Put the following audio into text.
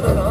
Shalom.